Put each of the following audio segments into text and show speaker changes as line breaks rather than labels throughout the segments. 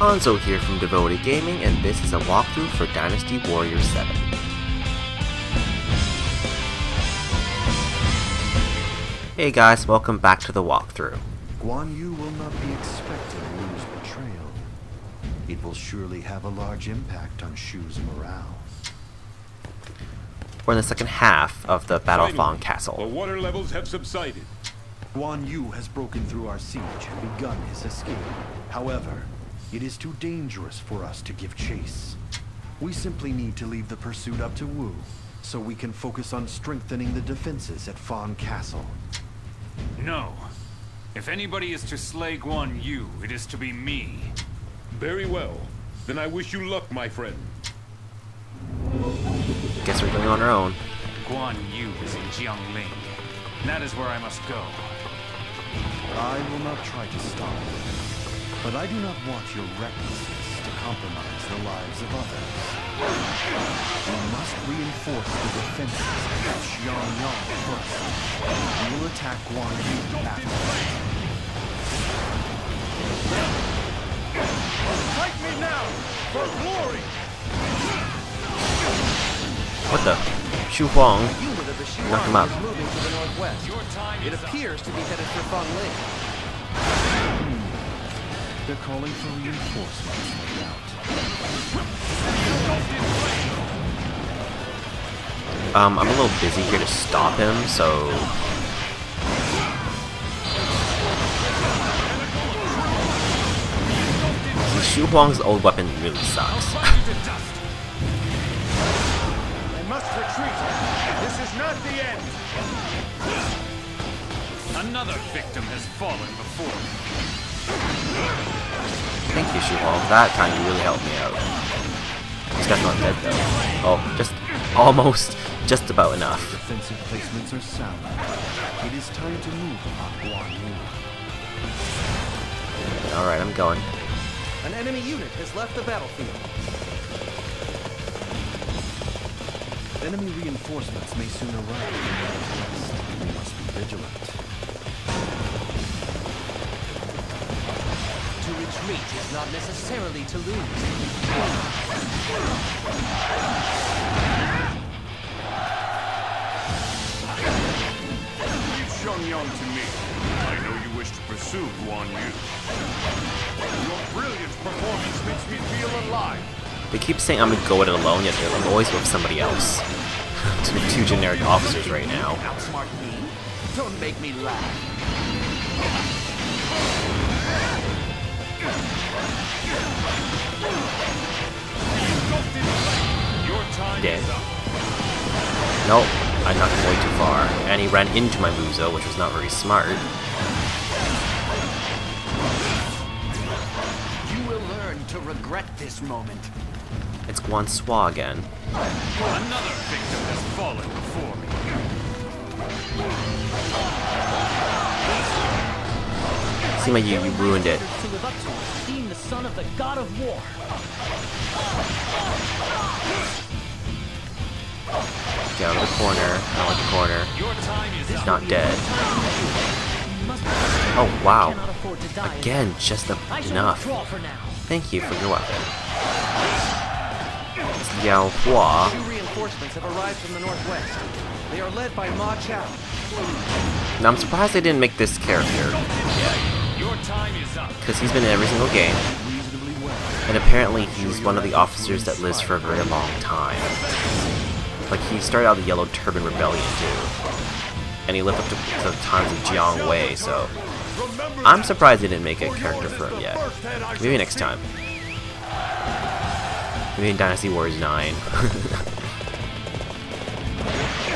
Hanzo here from Devoted Gaming, and this is a walkthrough for Dynasty Warrior 7. Hey guys, welcome back to the walkthrough.
Guan Yu will not be expecting Wu's betrayal. It will surely have a large impact on Shu's morale.
We're in the second half of the Battle
Finally,
Fan Castle.
The water levels have subsided.
Guan Yu has broken through our siege and begun his escape. However, it is too dangerous for us to give chase. We simply need to leave the pursuit up to Wu, so we can focus on strengthening the defenses at Fan Castle.
No. If anybody is to slay Guan Yu, it is to be me.
Very well. Then I wish you luck, my friend.
Guess we're going on our own.
Guan Yu is in Jiangling. That is where I must go.
I will not try to stop you, but I do not want your recklessness to compromise the lives of others. We must reinforce the defenses of Xiangyang first. We will attack Guan Yu after.
Fight me now! For glory!
What the? Xu Huang.
unit of the Shu
Knock him out.
is moving to the northwest.
Your time
It
is
appears to be headed for Feng Ling.
They're calling for reinforcements, no doubt.
Um, I'm a little busy here to stop him, so... See, Xu Huang's old weapon really sucks.
Burn you to dust.
I must retreat. This is not the end.
Another victim has fallen before me.
Thank you, Xu Huang. That time you really helped me out. This guy's not dead though. Oh, just almost, just about enough.
Defensive placements are sound. It is time to move upon Guan Yu.
Alright, I'm going.
An enemy unit has left the battlefield.
Enemy reinforcements may soon arrive in the northwest. We must be vigilant.
To is not necessarily to lose.
Leave Xiangyang to me. I know you wish to pursue Guan Yu. Your brilliant performance makes me feel alive.
They keep saying I'm gonna go it alone, yet I'm always with somebody else. to two generic officers right now.
Outsmart me? Don't make me laugh.
Nope, I knocked him way too far. And he ran into my Musou, which was not very smart.
You will learn to regret this moment.
It's Guan Suo again.
Another victim has fallen before me.
Seemed like you, you ruined it.
to live up to, being the son of the god of war.
Down to the corner, out of the corner.
Your time is up.
Not dead. Oh wow.
cannot afford to die.
Again, just
I
enough.
withdraw for now.
Thank you for your weapon. It's Liao Hua.
Two reinforcements have arrived from the northwest. They are led by Ma Chao.
Now I'm surprised they didn't make this character. Yeah,
Your time is up.
because he's been in every single game. And apparently he's one of the officers that lives for a very long time. Like he started out the Yellow Turban Rebellion too. And he lived up to, to the times of Jiang Wei, so I'm surprised they didn't make a character for him yet. Maybe next time. Maybe in Dynasty Warriors 9.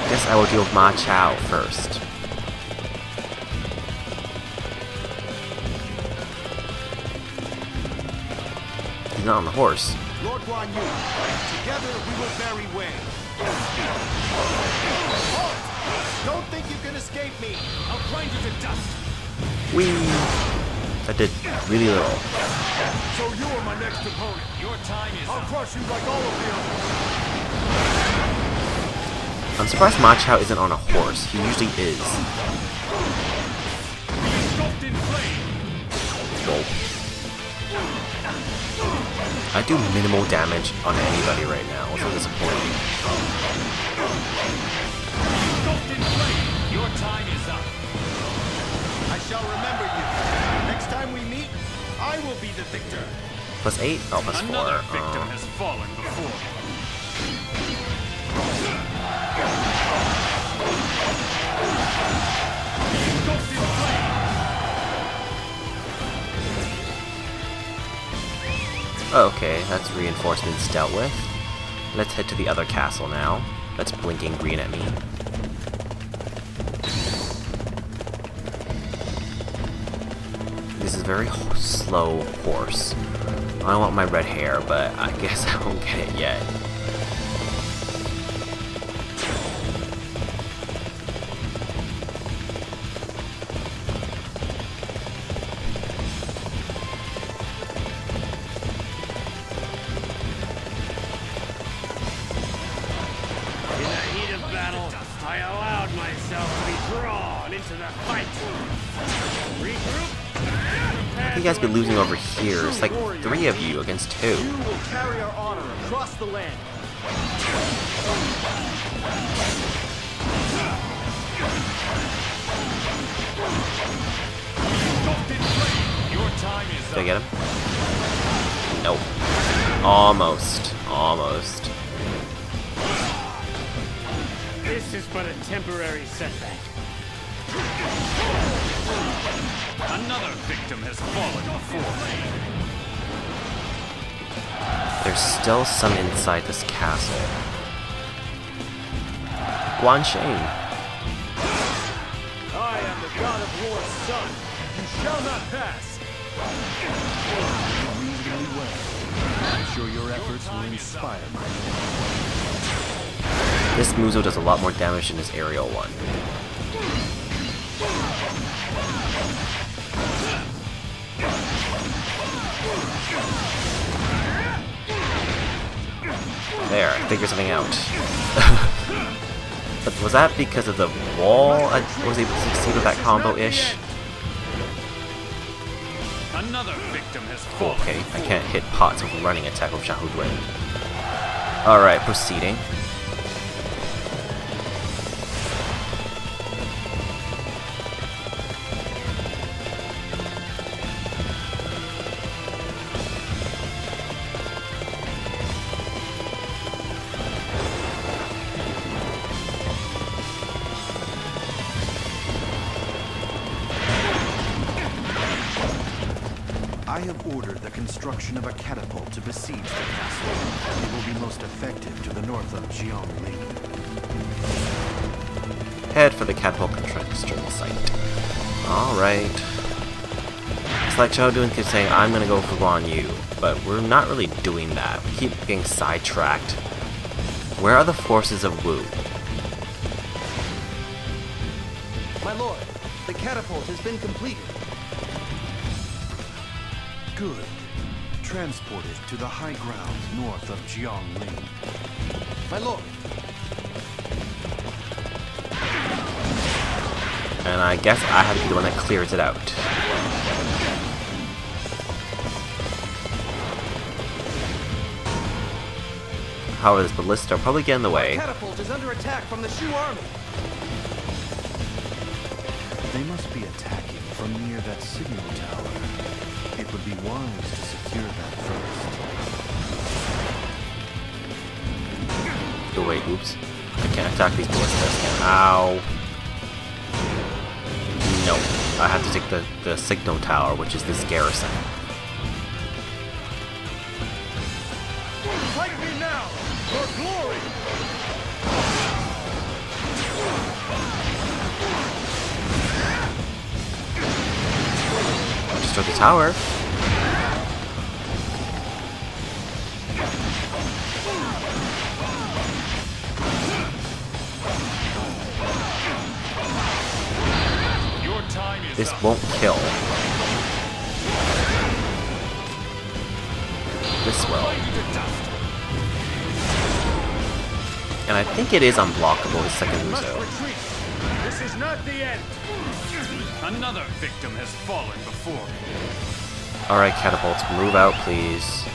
Guess I will deal with Ma Chao first. He's not on the horse.
Lord Guan Yu, together we will bury Wei. Don't think you can escape me.
I'll grind you to dust.
Whee! That did really little.
So you are my next opponent.
Your time is
I'll
up.
crush you like all of the others.
I'm surprised Ma Chao isn't on a horse. He usually is.
Engulfed.
Whoa. I do minimal damage on anybody right now. It's so disappointing.
Shall remember you. Next time we meet, I will be the victor.
Plus 8? Oh, plus 4.
Another victim
Uh,
has fallen before me.
Okay, that's reinforcements dealt with. Let's head to the other castle now. That's blinking green at me. Very slow horse. I want my red hair, but I guess I won't get it yet. You guys be losing over here. It's like three of you against two.
You will carry our honor across the land.
Golden Blade, your time is
Did I get him? Nope. Almost. Almost.
This is but a temporary setback.
Another victim has fallen before me.
There's still some inside this castle. Guan Sheng.
I am the god of war's son. You shall not pass.
Well. I'm sure your efforts will inspire my
This Musou does a lot more damage than his aerial one. There, I figured something out. but was that because of the wall I was able to succeed with that combo-ish?
Another victim has
Cool,
fallen.
okay, I can't hit pots with running attack with Xiahou Dun. Alright, proceeding.
Construction of a catapult to besiege the castle. It will be most effective to the north of Jiangling.
Head for the catapult construction site. Alright. It's like Xiahou Dun keeps saying, I'm gonna go for Guan Yu, but we're not really doing that. We keep getting sidetracked. Where are the forces of Wu?
My lord, the catapult has been completed.
Good. Transport it to the high ground north of Jiangling.
My lord,
And I guess I have to be the one that clears it out. However, this ballista will probably get in the way.
catapult is under attack from the Shu army.
They must be attacking from near that signal tower. It would be wise to secure that first.
Oh wait, oops. I can't attack these ballistas. Ow. No. I have to take the, the signal tower, which is this garrison.
Fight me now, for glory!
Destroy the tower. This won't kill. This will. And I think it is unblockable, the second Musou.
retreat. This is not the end.
Another victim has fallen before me.
Alright, catapults, move out, please.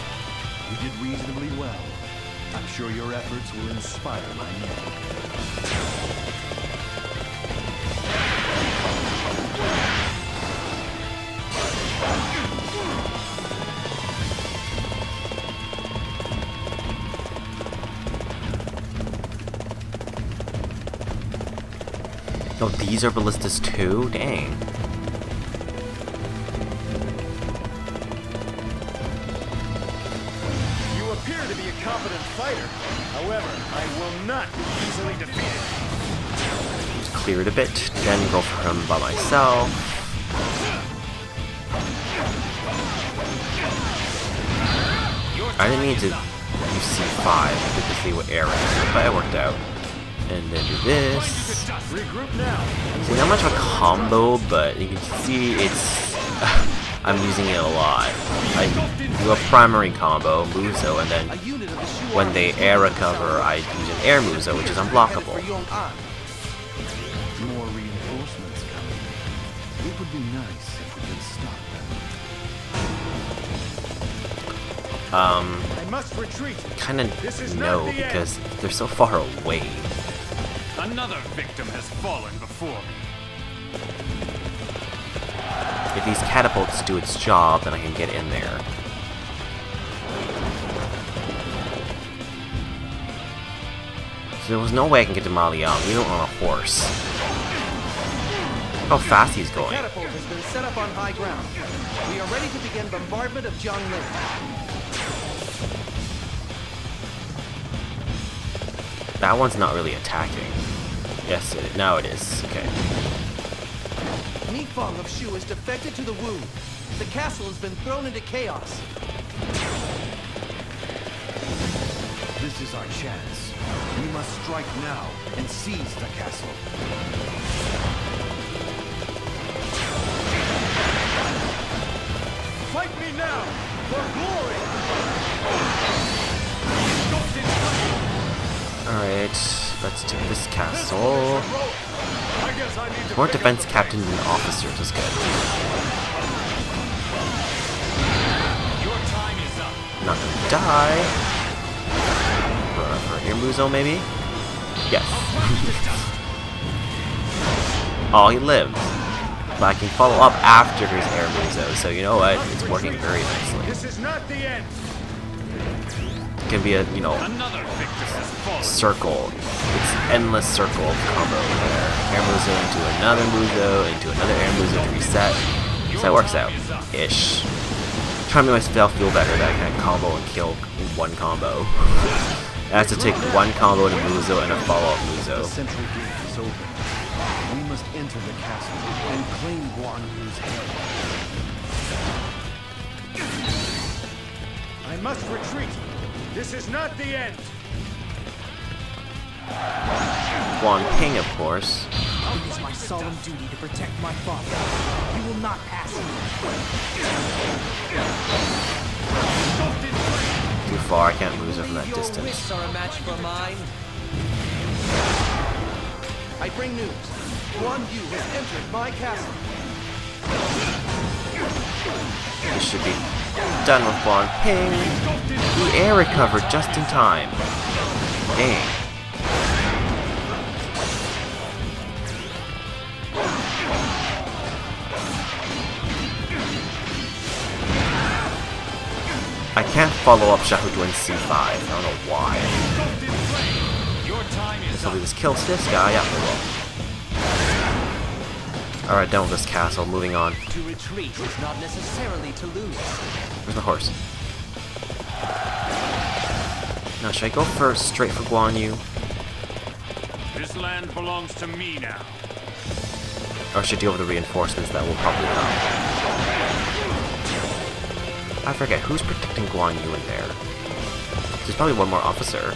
You did reasonably well. I'm sure your efforts will inspire my men.
No, these are ballistas too? Dang.
You appear to be a competent fighter. However, I will not be easily defeated.
Clear it a bit, then go for him by myself. I didn't mean to use C5 to see what Aaron, but it worked out. And then do this. See, not much of a combo, but you can see it's... I'm using it a lot. I do a primary combo, Muso, and then when they air recover. I use an air Muso, which is unblockable.
More reinforcements coming. It would be nice
Um,
I must retreat.
kinda
This is not
no,
the end.
because they're so far away.
Another victim has fallen before me.
If these catapults do its job, then I can get in there. So there was no way I can get to Maliang, even on a horse. How fast he's going.
Catapult has been set up on high ground. We are ready to begin bombardment of Jiangling.
That one's not really attacking. Yes, it, now it is. Okay.
Mi Fang of Shu has defected to the Wu. The castle has been thrown into chaos.
This is our chance. We must strike now and seize the castle.
Fight me now for glory.
Alright, let's take this castle.
I guess I need to
More defense captain than officers is good.
Your time is up.
Not gonna die. For, for Irmuzo, maybe? Yes. oh, he lived. But I can follow up after his Irmuzo, so you know what? It's working very nicely.
This is not the end.
Can be a, you know, Circle. It's endless circle combo there. Air into another Musou, into another Air to reset. So that works out. Ish. Trying to make myself feel better that I can combo and kill one combo. I have to take one combo in a Musou and a follow-up
Musou. We must enter the castle and claim Guan Yu's head.
I must retreat. This is not the end.
Guan Ping, of course.
It is my solemn duty to protect my father. You will not pass me.
Too far, I can't Musou from that distance.
are a match for mine. I bring news. Guan Yu has entered my castle.
This should be done with Guan Ping. The air recovered just in time. Dang. I can't follow up Xiahou Dun C5. I don't know why.
Your time is
So we just kill this guy. Yeah, we will. Alright, done with this castle. Moving on.
To retreat is not necessarily to lose.
Where's my horse? Now, should I go first, straight for Guan Yu?
This land belongs to me now.
Or should I deal with the reinforcements that will probably come? I forget, who's protecting Guan Yu in there? There's probably one more officer.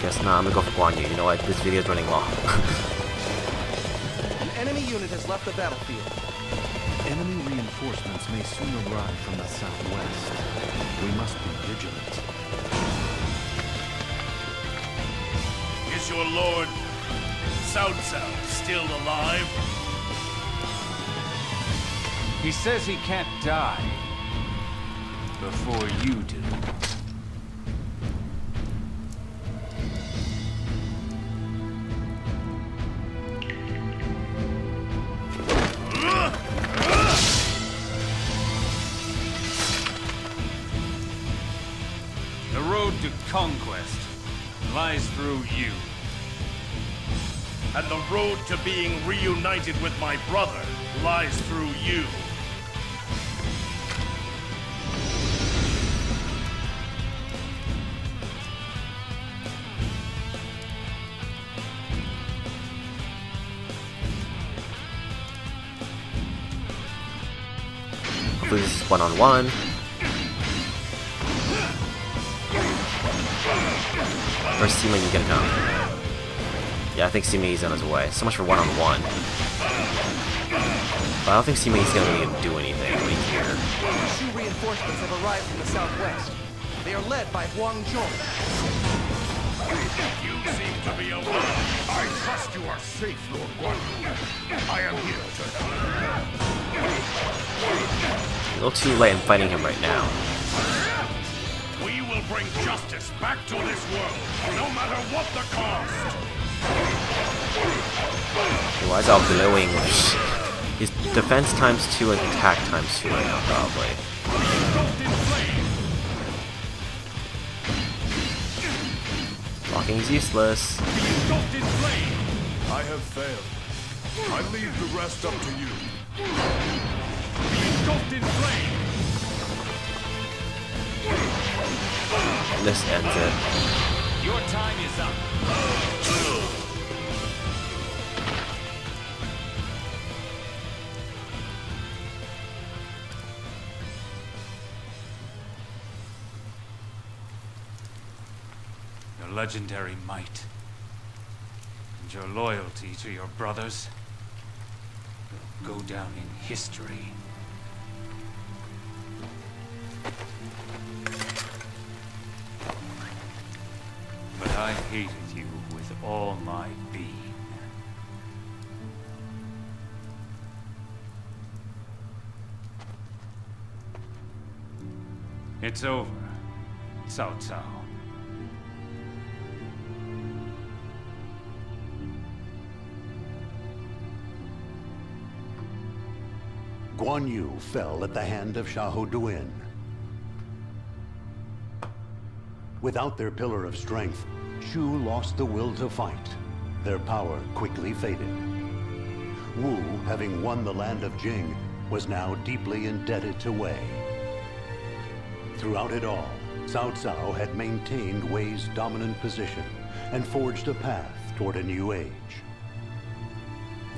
Guess not, I'm gonna go for Guan Yu. You know what, this video's running long.
An enemy unit has left the battlefield.
Enemy reinforcements may soon arrive from the southwest. We must be vigilant.
Is your lord Cao Cao still alive?
He says he can't die. before you do. The road to conquest lies through you.
And the road to being reunited with my brother lies through you.
Hopefully this is one on one. Or Sima, you gonna come? Yeah, I think Sima is on his way. So much for one on one. But I don't think Sima is gonna really do anything when he's here.
Shu reinforcements have arrived from the southwest. They are led by Huang Zhong.
You seem to be aware.
I trust you are safe, Lord Guan I am here to help.
Little too late in fighting him right now.
We will bring justice back to this world, no matter what the cost.
Why is all glowing? He's defense times two and attack times two right now, probably. Blocking is useless.
Engulfed in flame.
I have failed. I leave the rest up to you.
This ends it.
Your time is up. Your legendary might and your loyalty to your brothers will go down in history. I hated you with all my being. It's over, Cao Cao.
Guan Yu fell at the hand of Xiahou Dun. Without their pillar of strength, Shu lost the will to fight. Their power quickly faded. Wu, having won the land of Jing, was now deeply indebted to Wei. Throughout it all, Cao Cao had maintained Wei's dominant position and forged a path toward a new age.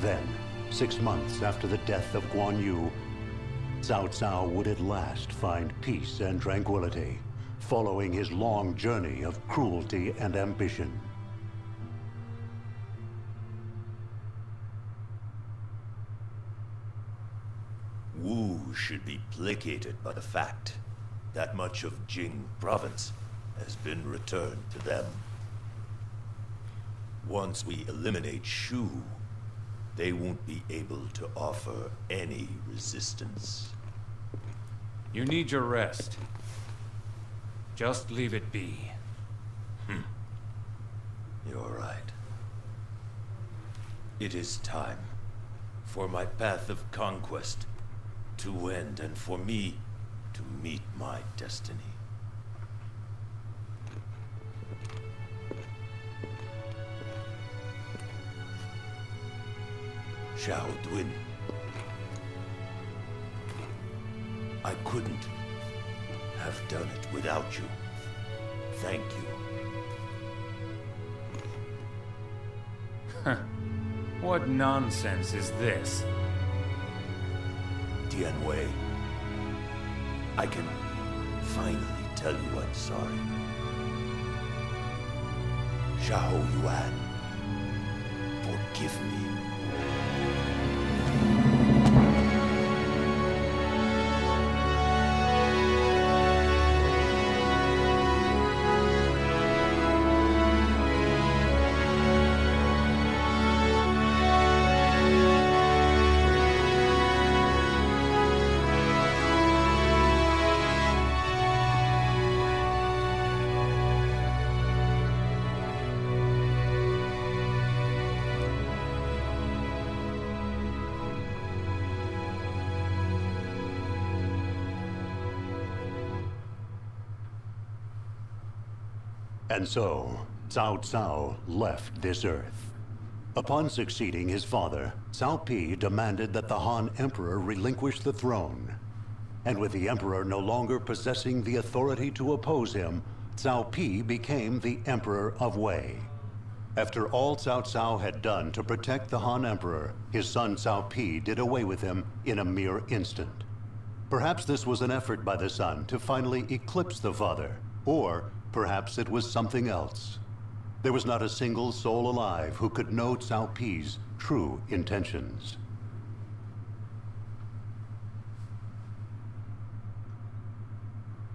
Then, six months after the death of Guan Yu, Cao Cao would at last find peace and tranquility, following his long journey of cruelty and ambition.
Wu should be placated by the fact that much of Jing province has been returned to them. Once we eliminate Shu, they won't be able to offer any resistance.
You need your rest. Just leave it be. Hmm.
You're right. It is time for my path of conquest to end and for me to meet my destiny. Xiahou Dun. I couldn't have done it without you. Thank you.
What nonsense is this?
Dian Wei. I can finally tell you I'm sorry. Xiahou Yuan. Forgive me.
And so, Cao Cao left this earth. Upon succeeding his father, Cao Pi demanded that the Han Emperor relinquish the throne. And with the Emperor no longer possessing the authority to oppose him, Cao Pi became the Emperor of Wei. After all Cao Cao had done to protect the Han Emperor, his son Cao Pi did away with him in a mere instant. Perhaps this was an effort by the son to finally eclipse the father, or perhaps it was something else. There was not a single soul alive who could know Cao Pi's true intentions.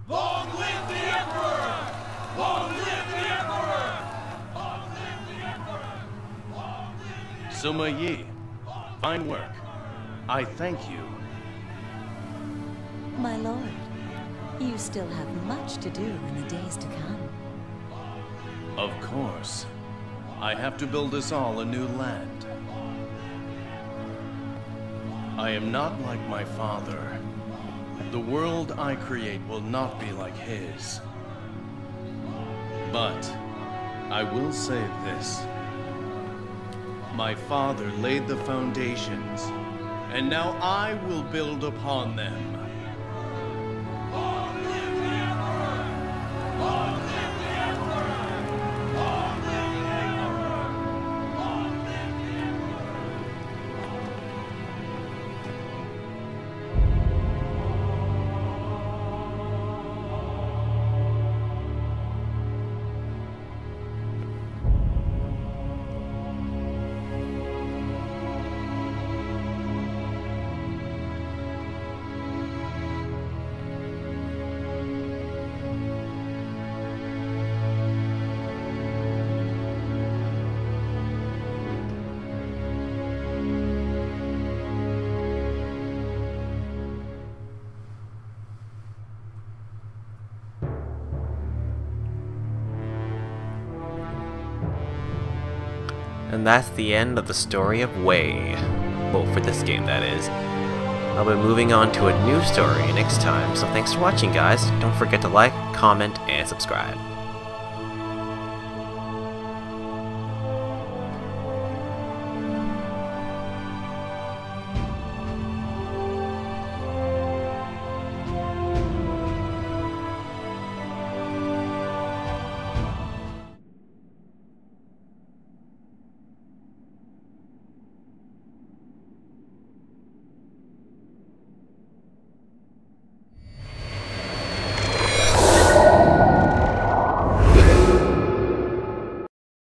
Long live the Emperor! Long live the Emperor! Long live the Emperor! Long live the
Sima Yi, fine work. I thank you.
My lord, you still have much to do in the days to come.
Of course. I have to build us all a new land. I am not like my father. The world I create will not be like his. But I will say this. My father laid the foundations, and now I will build upon them.
And that's the end of the story of Wei. Well, for this game, that is. I'll be moving on to a new story next time, so thanks for watching, guys. Don't forget to like, comment, and subscribe.